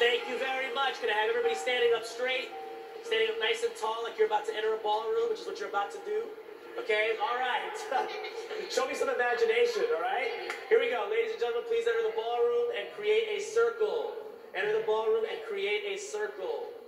Thank you very much. Gonna have everybody standing up straight nice and tall like you're about to enter a ballroom, which is what you're about to do. Okay, all right. Show me some imagination, all right? Here we go. Ladies and gentlemen, please enter the ballroom and create a circle. Enter the ballroom and create a circle.